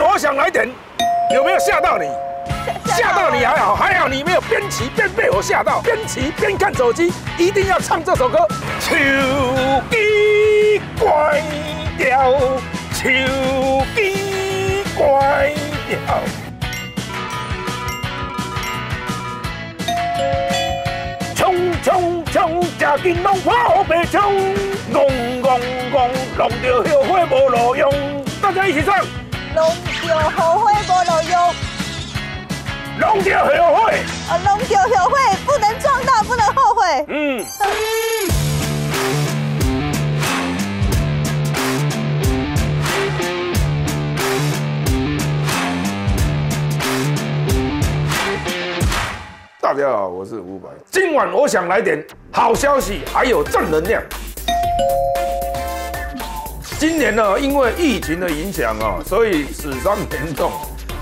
我想来点，有没有吓到你？吓到你还好，还好你没有边骑边被我吓到，边骑边看手机，一定要唱这首歌。手机关掉，手机关掉。冲冲冲，食金龙跑白冲，戆戆戆，弄到后悔无路用。大家一起唱。弄掉后悔无路用，弄掉后悔。啊，弄掉后悔，不能撞到，不能后悔。嗯。大家好，我是伍佰。今晚我想来点好消息，还有正能量。今年呢，因为疫情的影响啊，所以死伤严重。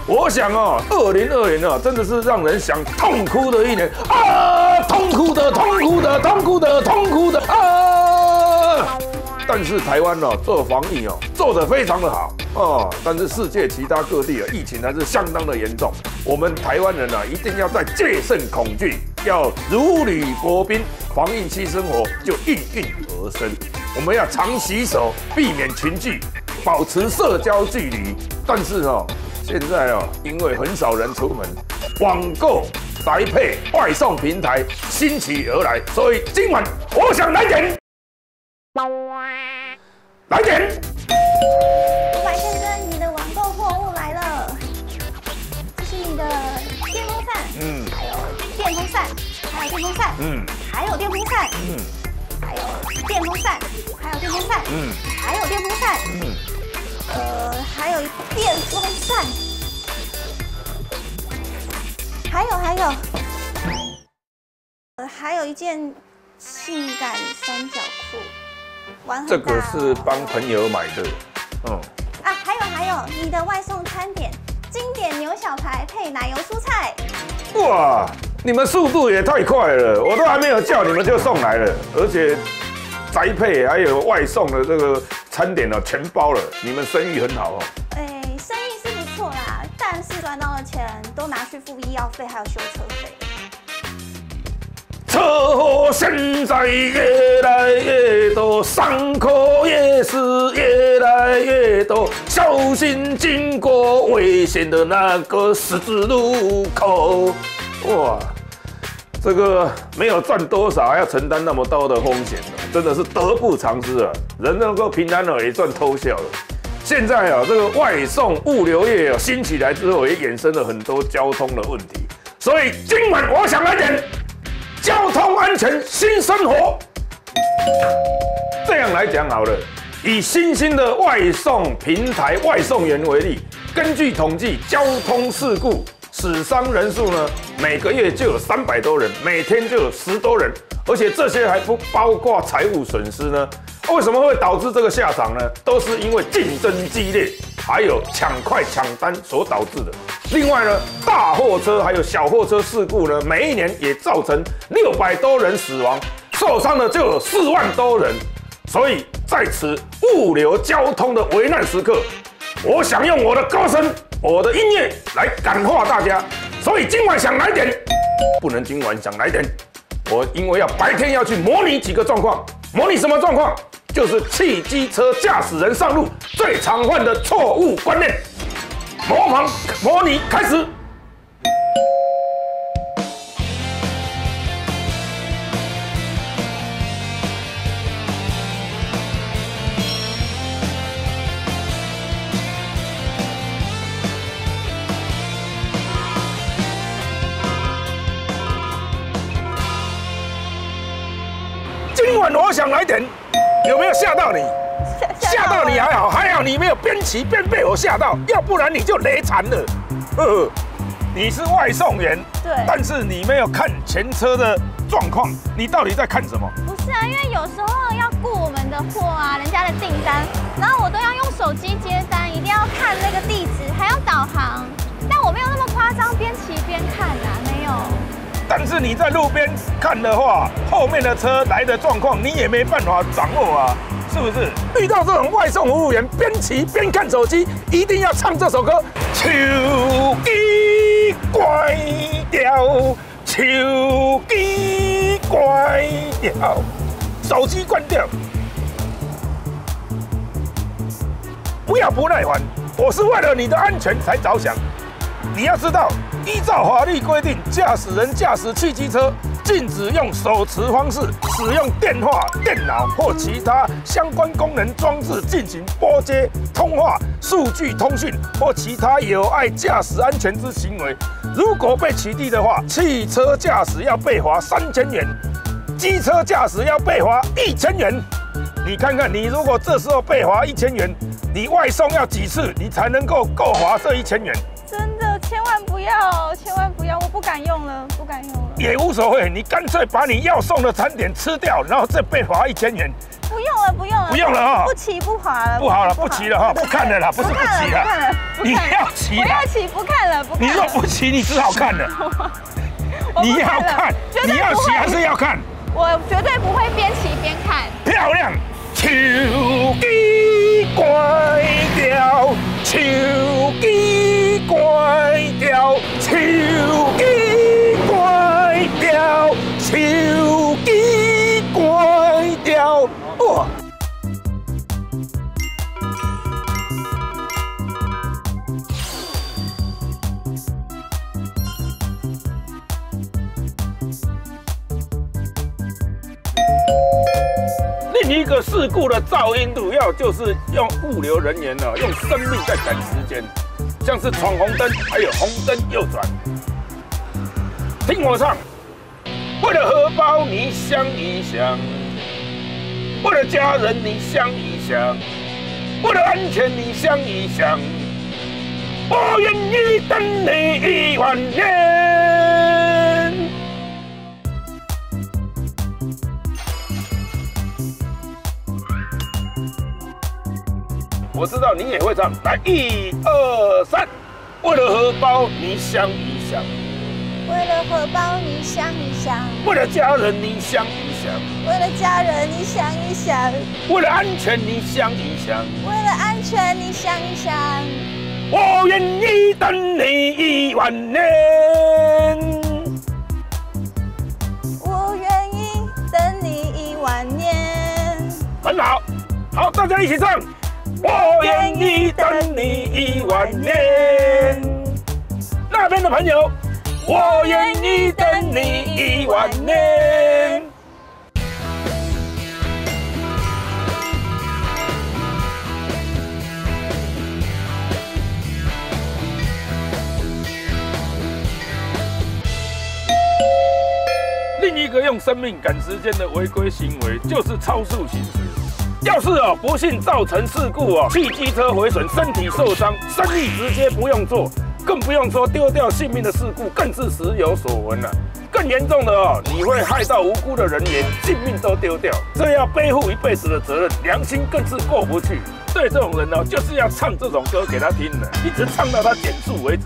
我想啊，二零二零啊，真的是让人想痛哭的一年啊，痛哭的，痛哭的，痛哭的，痛哭的啊！但是台湾呢，做防疫哦，做得非常的好啊。但是世界其他各地啊，疫情还是相当的严重。我们台湾人呢，一定要在戒慎恐惧，要如履薄冰，防疫期生活就应运而生。我们要常洗手，避免群聚，保持社交距离。但是哦，现在哦，因为很少人出门，网购、宅配、外送平台兴起而来，所以今晚我想来点，来点。五百先生，你的网购货物来了，这是你的电风扇，嗯，还有电风扇，还有电风扇，嗯，还有电风扇，嗯，还有电风扇，还有电风扇，嗯，还有电风扇，嗯，呃，还有电风扇，还有还有，呃，还有一件性感三角裤，玩很这个是哦。帮朋友买的，嗯，啊，还有还有，你的外送餐点，经典牛小排配奶油蔬菜，哇，你们速度也太快了，我都还没有叫你们就送来了，而且宅配还有外送的这个餐点呢，全包了，你们生意很好哦。哎，生意是不错啦，但是赚到的钱都拿去付医药费还有修车费。车祸现在越来越多，伤口也是越来越多，小心经过危险的那个十字路口。哇，这个没有赚多少，还要承担那么多的风险真的是得不偿失啊！人能够平安了，也算偷笑了。现在啊，这个外送物流业啊兴起来之后，也衍生了很多交通的问题，所以今晚我想来点。交通安全新生活。这样来讲好了，以新兴的外送平台外送员为例，根据统计，交通事故死伤人数呢，每个月就有三百多人，每天就有十多人，而且这些还不包括财务损失呢。为什么会导致这个下场呢？都是因为竞争激烈，还有抢快抢单所导致的。另外呢，大货车还有小货车事故呢，每一年也造成六百多人死亡，受伤的就有四万多人。所以在此物流交通的危难时刻，我想用我的歌声、我的音乐来感化大家。所以今晚想来点，不能今晚想来点，我因为要白天要去模拟几个状况，模拟什么状况？就是汽机车驾驶人上路最常犯的错误观念。模仿模拟开始。今晚我想来点，有没有吓到你？吓到你还好，还好你没有边骑边被我吓到，要不然你就雷残了。呵呵，你是外送员，对但是你没有看前车的状况，你到底在看什么？不是啊，因为有时候要顾我们的货啊，人家的订单，然后我都要用手机接单，一定要看那个地址，还要导航。但我没有那么夸张，边骑边看啊，没有。但是你在路边看的话，后面的车来的状况你也没办法掌握啊。是不是？遇到这种外送服务员，边骑边看手机，一定要唱这首歌。手机关掉，手机关掉，手机关掉。不要不耐烦，我是为了你的安全才着想。你要知道，依照法律规定，驾驶人驾驶汽机车禁止用手持方式使用电话、电脑或其他相关功能装置进行拨接、通话、数据通讯或其他有碍驾驶安全之行为。如果被取缔的话，汽车驾驶要被罚三千元，机车驾驶要被罚一千元。你看看，你如果这时候被罚一千元，你外送要几次，你才能够够罚这一千元？千万不要，千万不要，我不敢用了，不敢用了。也无所谓，你干脆把你要送的餐点吃掉，然后再被罚一千元。不用了，不用了，不用了啊！不骑不滑了，不好了，不骑了哈，不看了啦，不是不骑了，你要骑，不要骑，不看了，不。你若不骑，你只好看了。你要看，你要骑还是要看？我绝对不会边骑边看。漂亮。手事故的噪音主要就是用物流人员呢，用生命在赶时间，像是闯红灯，还有红灯右转。听我唱，为了荷包你想一想，为了家人你想一想，为了安全你想一想，我愿意等你一万年。我知道你也会唱，来一二三，为了荷包你想一想，为了荷包你想一想，为了家人你想一想，为了家人你想一想，为了安全你想一想，为了安全你想一想，我愿意等你一万年，我愿意等你一万年，很好，好，大家一起唱。我愿意等你一万年。那边的朋友，我愿意等你一万年。另一个用生命赶时间的违规行为，就是超速行驶。要是哦不幸造成事故哦，汽机车毁损，身体受伤，生意直接不用做，更不用说丢掉性命的事故，更是时有所闻了。更严重的哦，你会害到无辜的人员性命都丢掉，这要背负一辈子的责任，良心更是过不去。对这种人呢，就是要唱这种歌给他听的，一直唱到他减速为止。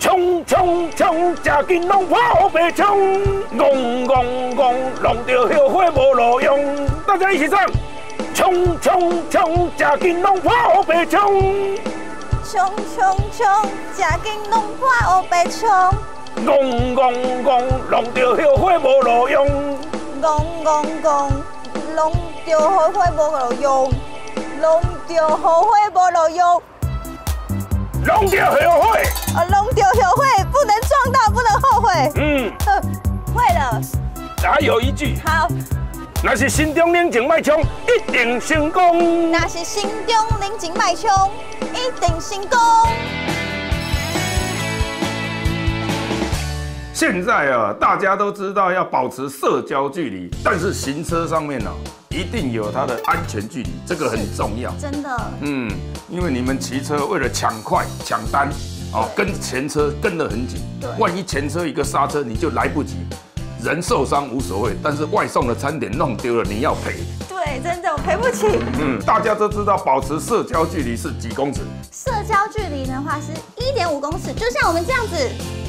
冲冲冲，加紧弄跑白冲，嗡嗡嗡，弄到后悔无路用。大家一起唱。冲冲冲，加紧弄破黑白冲！冲冲冲，加紧弄破黑白冲！戆戆戆，弄到后悔无路用！戆戆戆，弄到后悔无路用！弄到后悔无路用！弄到后悔！啊，弄到后悔，不能撞到，不能后悔。嗯，会了。还有一句。好。那是心中冷静卖枪，一定成功。那是心中冷静卖枪，一定成功。现在啊，大家都知道要保持社交距离，但是行车上面呢，一定有它的安全距离，这个很重要。真的。嗯，因为你们骑车为了抢快、抢单，哦，跟前车跟得很紧，万一前车一个刹车，你就来不及。人受伤无所谓，但是外送的餐点弄丢了，你要赔。对，真的我赔不起。嗯，大家都知道保持社交距离是几公尺？社交距离的话是一点五公尺，就像我们这样子。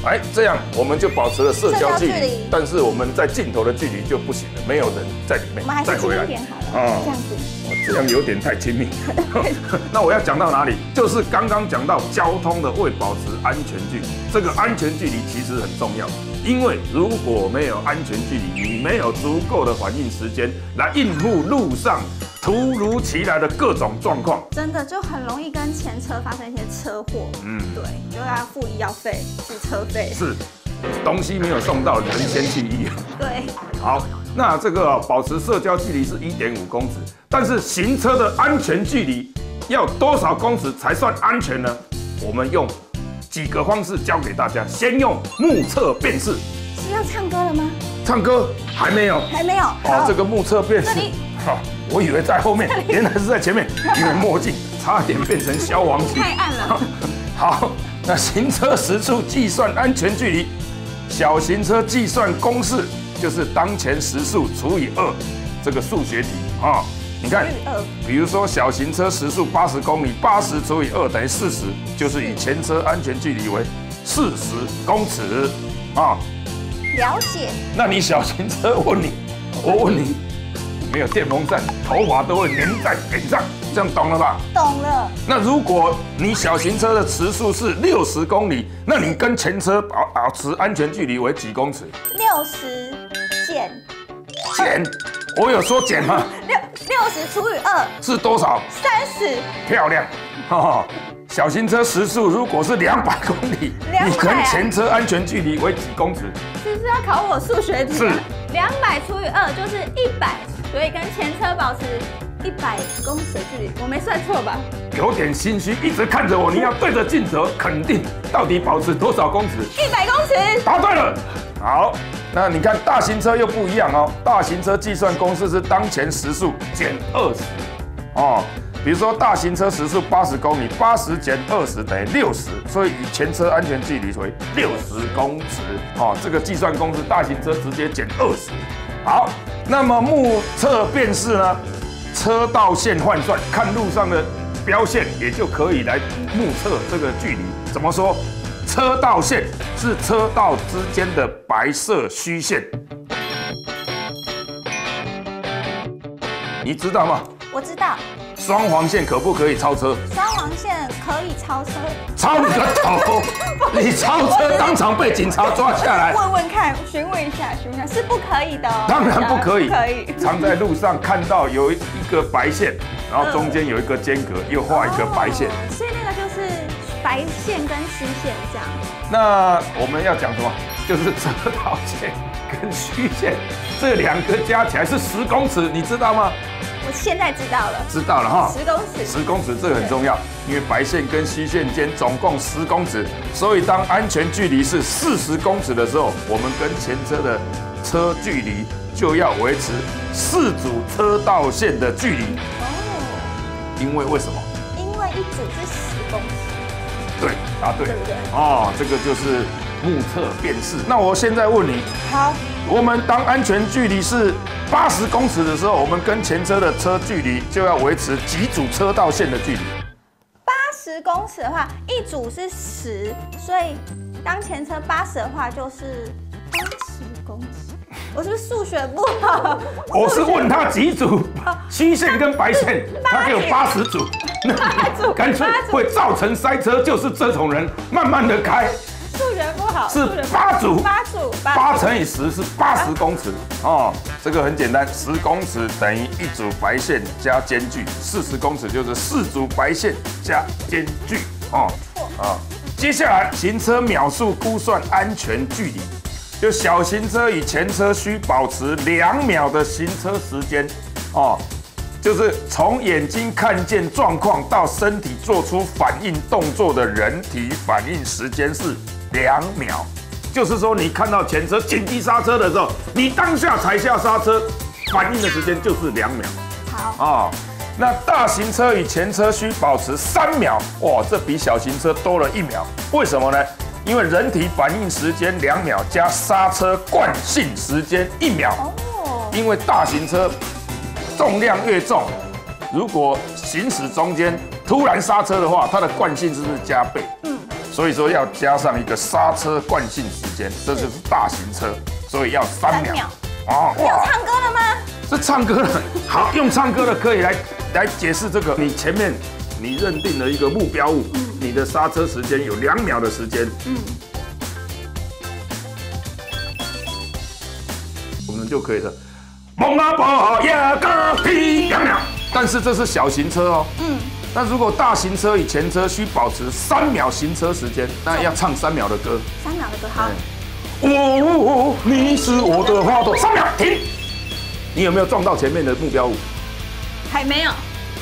哎，这样我们就保持了社交距离，但是我们在镜头的距离就不行了，没有人在里面。我们还是近一点好了。哦，这样子，这样有点太亲密。那我要讲到哪里？就是刚刚讲到交通的为保持安全距离，这个安全距离其实很重要，因为如果没有安全距离，你没有足够的反应时间来应付路上突如其来的各种状况，真的就很容易跟前车发生一些车祸。嗯，对，就要付医药费、付车费。是。东西没有送到，人先去医院。对，好，那这个保持社交距离是一点五公尺，但是行车的安全距离要多少公尺才算安全呢？我们用几个方式教给大家，先用目测辨识。是要唱歌了吗？唱歌还没有，还没有。哦，这个目测辨识，好，我以为在后面，原来是在前面，因为墨镜差点变成消亡器，太暗了。好，那行车时速计算安全距离。小型车计算公式就是当前时速除以二，这个数学题啊，你看，比如说小型车时速八十公里，八十除以二等于四十，就是以前车安全距离为四十公尺啊。了解。那你小型车问你，我问你，没有电风扇，头发都会粘在脸上。这样懂了吧？懂了。那如果你小型车的时速是六十公里，那你跟前车保保持安全距离为几公尺？六十减减，我有说减吗？六六十除以二是多少？三十。漂亮。哈，小型车时速如果是两百公里，你跟前车安全距离为几公尺？是不是要考我数学题？是。两百除以二就是一百，所以跟前车保持。一百公尺的距离，我没算错吧？有点心虚，一直看着我。你要对着镜子肯定，到底保持多少公尺？一百公尺。答对了。好，那你看大型车又不一样哦。大型车计算公式是当前时速减二十哦。比如说大型车时速八十公里，八十减二十等于六十，所以以前车安全距离为六十公尺。哦，这个计算公式，大型车直接减二十。好，那么目测辨识呢？车道线换算，看路上的标线，也就可以来目测这个距离。怎么说？车道线是车道之间的白色虚线，你知道吗？我知道。双黄线可不可以超车？双黄线可以超车。超你个头！你超车当场被警察抓下来。问问看，询问一下，询问一下，是不可以的。当然不可以。可以。常在路上看到有一个白线，然后中间有一个间隔，又画一个白线。白线跟虚线这样。那我们要讲什么？就是车道线跟虚线这两个加起来是十公尺，你知道吗？我现在知道了，知道了哈，十公尺，十公尺这个很重要，因为白线跟虚线间总共十公尺，所以当安全距离是四十公尺的时候，我们跟前车的车距离就要维持四组车道线的距离。哦，因为为什么？因为一组是。对，答对，对不对？哦，这个就是目测辨识。那我现在问你，好，我们当安全距离是。八十公尺的时候，我们跟前车的车距离就要维持几组车道线的距离。八十公尺的话，一组是十，所以当前车八十的话就是八十公尺。我是不是数学不好？我是问他几组 虚线跟白线，他给我八十组，干脆会造成塞车，就是这种人，慢慢的开。数学不好，是八组，八组，八乘以十是八十公尺哦。这个很简单，十公尺等于一组白线加间距，四十公尺就是四组白线加间距哦。错啊。接下来行车秒数估算安全距离，就小型车与前车需保持两秒的行车时间哦，就是从眼睛看见状况到身体做出反应动作的人体反应时间是。两秒，就是说你看到前车紧急刹车的时候，你当下踩下刹车，反应的时间就是两秒。好啊，那大型车与前车需保持三秒，哇，这比小型车多了一秒。为什么呢？因为人体反应时间两秒加刹车惯性时间一秒。哦。因为大型车重量越重，如果行驶中间突然刹车的话，它的惯性是不是加倍？嗯。所以说要加上一个刹车惯性时间，这就是大型车，所以要三秒。哦，要唱歌了吗？是唱歌了。好，用唱歌的可以来来解释这个。你前面你认定了一个目标物，你的刹车时间有两秒的时间。嗯。我们就可以了。蒙阿波呀个屁两秒，但是这是小型车哦。嗯。那如果大型车与前车需保持三秒行车时间，那要唱三秒的歌。三秒的歌，好。哦，你是我的花朵。三秒停。你有没有撞到前面的目标物？还没有。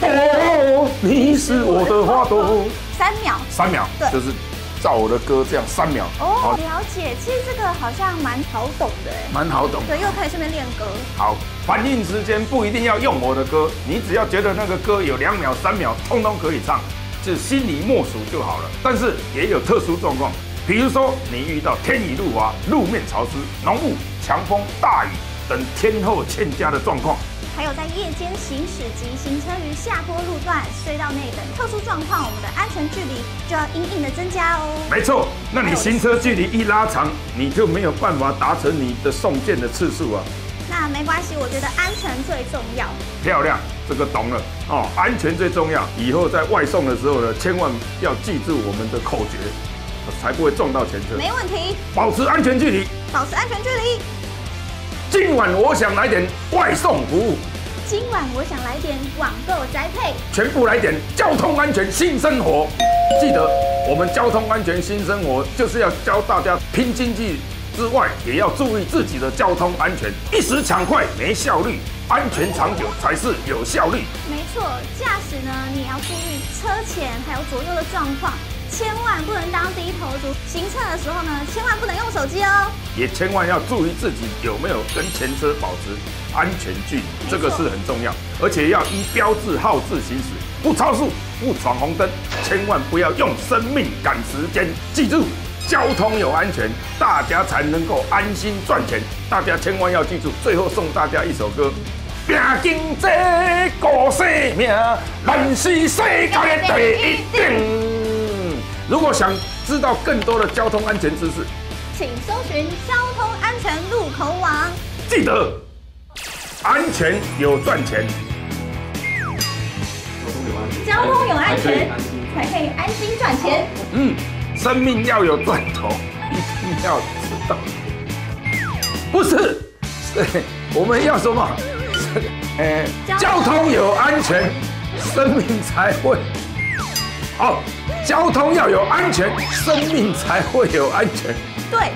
哦，你是我的花朵。三秒。三秒。对，就是。照我的歌这样三秒哦，了解。其实这个好像蛮好懂的哎，蛮好懂。对，又可以顺便练歌。好，反应时间不一定要用我的歌，你只要觉得那个歌有两秒、三秒，通通可以唱，就心里默数就好了。但是也有特殊状况，比如说你遇到天雨路滑、路面潮湿、浓雾、强风、大雨等天后欠佳的状况。还有在夜间行驶及行车于下坡路段、隧道内等特殊状况，我们的安全距离就要隐隐的增加哦。没错，那你行车距离一拉长，你就没有办法达成你的送件的次数啊。那没关系，我觉得安全最重要。漂亮，这个懂了哦，安全最重要。以后在外送的时候呢，千万要记住我们的口诀，才不会撞到前车。没问题，保持安全距离，保持安全距离。今晚我想来点外送服务。今晚我想来点网购宅配，全部来点交通安全新生活。记得我们交通安全新生活就是要教大家拼经济之外，也要注意自己的交通安全。一时抢快没效率，安全长久才是有效率。没错，驾驶呢你要注意车前还有左右的状况。千万不能当低头族，行车的时候呢，千万不能用手机哦。也千万要注意自己有没有跟前车保持安全距离，这个是很重要。而且要依标志号志行驶，不超速，不闯红灯，千万不要用生命赶时间。记住，交通有安全，大家才能够安心赚钱。大家千万要记住。最后送大家一首歌：拼经济过生命，咱是世界的第一等。如果想知道更多的交通安全知识，请搜寻交通安全路口网。记得，安全有赚钱，交通有安全才可以安心赚钱。嗯，生命要有赚头，一定要知道。不是，我们要什么？哎，交通有安全，生命才会好。交通要有安全，生命才会有安全。对。